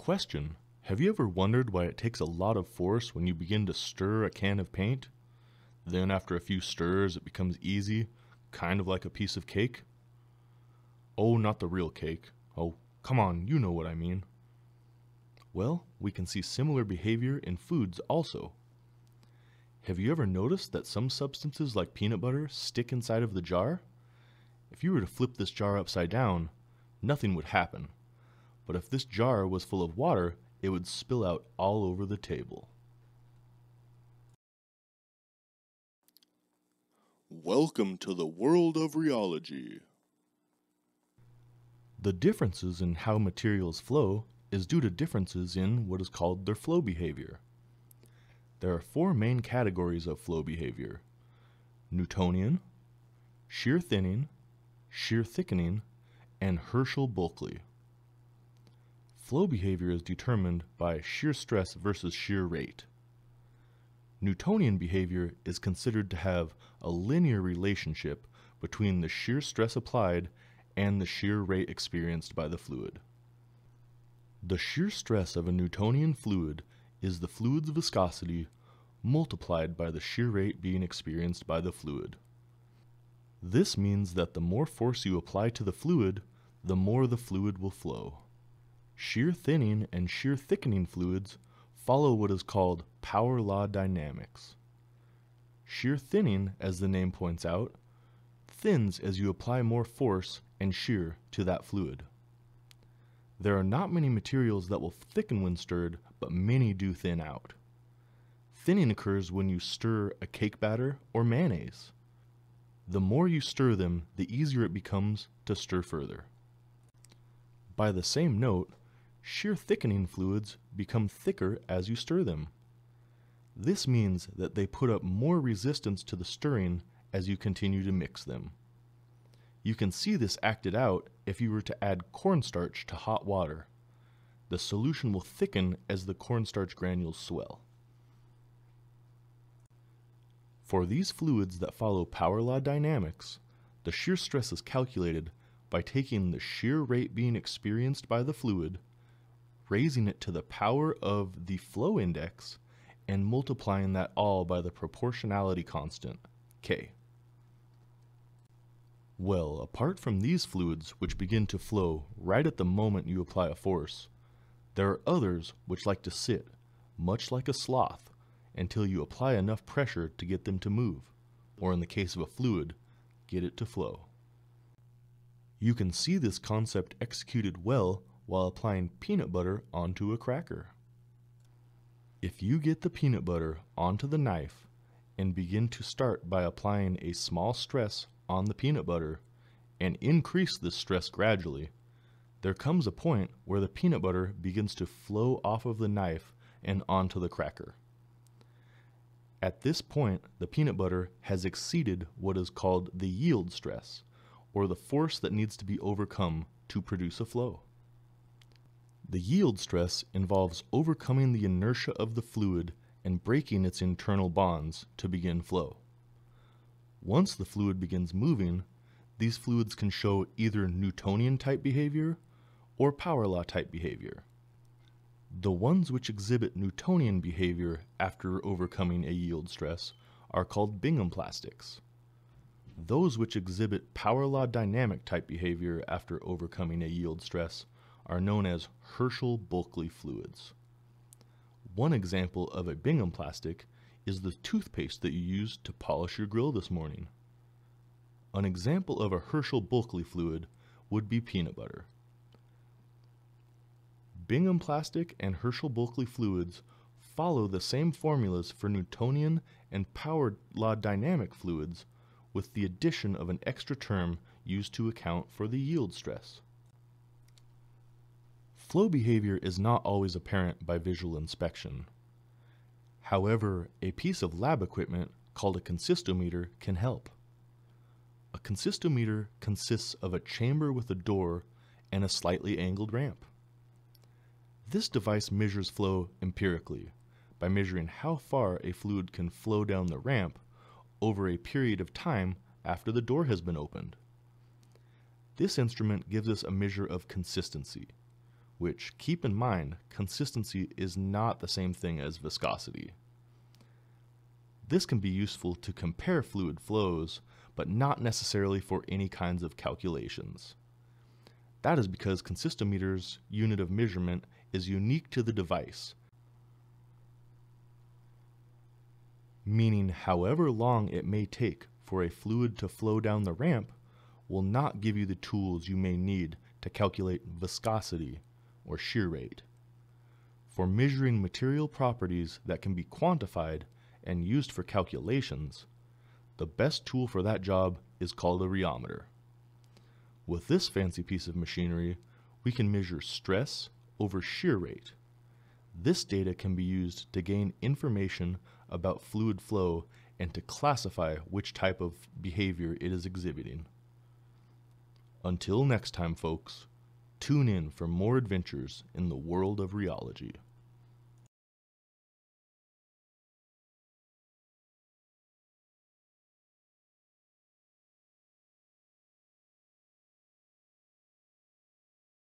Question Have you ever wondered why it takes a lot of force when you begin to stir a can of paint? Then, after a few stirs, it becomes easy, kind of like a piece of cake? Oh, not the real cake. Oh, come on, you know what I mean. Well, we can see similar behavior in foods also. Have you ever noticed that some substances like peanut butter stick inside of the jar? If you were to flip this jar upside down, nothing would happen. But if this jar was full of water, it would spill out all over the table. Welcome to the world of rheology. The differences in how materials flow is due to differences in what is called their flow behavior. There are four main categories of flow behavior Newtonian, shear thinning, shear thickening, and Herschel Bulkley. Flow behavior is determined by shear stress versus shear rate. Newtonian behavior is considered to have a linear relationship between the shear stress applied and the shear rate experienced by the fluid. The shear stress of a Newtonian fluid is the fluid's viscosity multiplied by the shear rate being experienced by the fluid. This means that the more force you apply to the fluid, the more the fluid will flow. Shear thinning and shear thickening fluids follow what is called power law dynamics. Shear thinning, as the name points out, thins as you apply more force and shear to that fluid. There are not many materials that will thicken when stirred, but many do thin out. Thinning occurs when you stir a cake batter or mayonnaise. The more you stir them, the easier it becomes to stir further. By the same note, shear thickening fluids become thicker as you stir them. This means that they put up more resistance to the stirring as you continue to mix them. You can see this acted out if you were to add cornstarch to hot water. The solution will thicken as the cornstarch granules swell. For these fluids that follow power law dynamics, the shear stress is calculated by taking the shear rate being experienced by the fluid, raising it to the power of the flow index, and multiplying that all by the proportionality constant, K. Well, apart from these fluids which begin to flow right at the moment you apply a force, there are others which like to sit, much like a sloth, until you apply enough pressure to get them to move, or in the case of a fluid, get it to flow. You can see this concept executed well while applying peanut butter onto a cracker. If you get the peanut butter onto the knife and begin to start by applying a small stress on the peanut butter and increase this stress gradually, there comes a point where the peanut butter begins to flow off of the knife and onto the cracker. At this point, the peanut butter has exceeded what is called the yield stress, or the force that needs to be overcome to produce a flow. The yield stress involves overcoming the inertia of the fluid and breaking its internal bonds to begin flow. Once the fluid begins moving, these fluids can show either Newtonian type behavior or power law type behavior. The ones which exhibit Newtonian behavior after overcoming a yield stress are called Bingham plastics. Those which exhibit power law dynamic type behavior after overcoming a yield stress are known as Herschel Bulkley fluids. One example of a Bingham plastic is the toothpaste that you used to polish your grill this morning. An example of a Herschel Bulkley fluid would be peanut butter. Bingham plastic and Herschel Bulkley fluids follow the same formulas for Newtonian and power law dynamic fluids with the addition of an extra term used to account for the yield stress. Flow behavior is not always apparent by visual inspection. However, a piece of lab equipment called a consistometer can help. A consistometer consists of a chamber with a door and a slightly angled ramp. This device measures flow empirically by measuring how far a fluid can flow down the ramp over a period of time after the door has been opened. This instrument gives us a measure of consistency, which, keep in mind, consistency is not the same thing as viscosity. This can be useful to compare fluid flows, but not necessarily for any kinds of calculations. That is because consistometer's unit of measurement is unique to the device, meaning however long it may take for a fluid to flow down the ramp will not give you the tools you may need to calculate viscosity or shear rate. For measuring material properties that can be quantified and used for calculations, the best tool for that job is called a rheometer. With this fancy piece of machinery, we can measure stress over shear rate. This data can be used to gain information about fluid flow and to classify which type of behavior it is exhibiting. Until next time, folks, tune in for more adventures in the world of rheology.